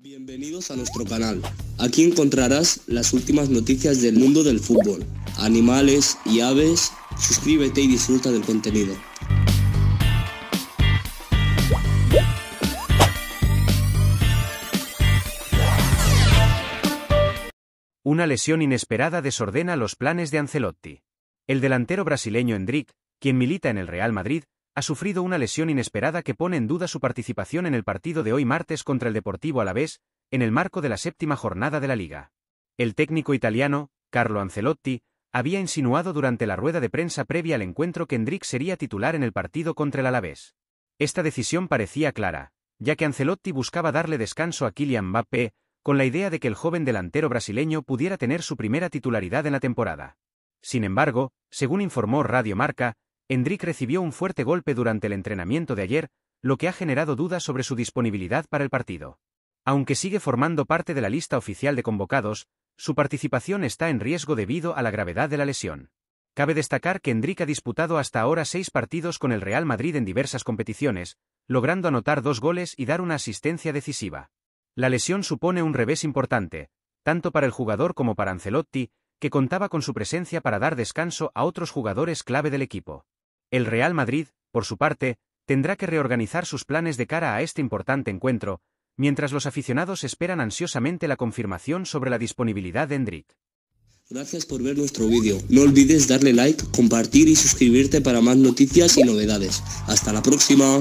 Bienvenidos a nuestro canal. Aquí encontrarás las últimas noticias del mundo del fútbol, animales y aves. Suscríbete y disfruta del contenido. Una lesión inesperada desordena los planes de Ancelotti. El delantero brasileño Endrick, quien milita en el Real Madrid, ha sufrido una lesión inesperada que pone en duda su participación en el partido de hoy martes contra el Deportivo Alavés, en el marco de la séptima jornada de la Liga. El técnico italiano, Carlo Ancelotti, había insinuado durante la rueda de prensa previa al encuentro que Endrick sería titular en el partido contra el Alavés. Esta decisión parecía clara, ya que Ancelotti buscaba darle descanso a Kylian Mbappé, con la idea de que el joven delantero brasileño pudiera tener su primera titularidad en la temporada. Sin embargo, según informó Radio Marca, Endrick recibió un fuerte golpe durante el entrenamiento de ayer, lo que ha generado dudas sobre su disponibilidad para el partido. Aunque sigue formando parte de la lista oficial de convocados, su participación está en riesgo debido a la gravedad de la lesión. Cabe destacar que Endrick ha disputado hasta ahora seis partidos con el Real Madrid en diversas competiciones, logrando anotar dos goles y dar una asistencia decisiva. La lesión supone un revés importante, tanto para el jugador como para Ancelotti, que contaba con su presencia para dar descanso a otros jugadores clave del equipo. El Real Madrid, por su parte, tendrá que reorganizar sus planes de cara a este importante encuentro, mientras los aficionados esperan ansiosamente la confirmación sobre la disponibilidad de Endrick. Gracias por ver nuestro vídeo. No olvides darle like, compartir y suscribirte para más noticias y novedades. Hasta la próxima.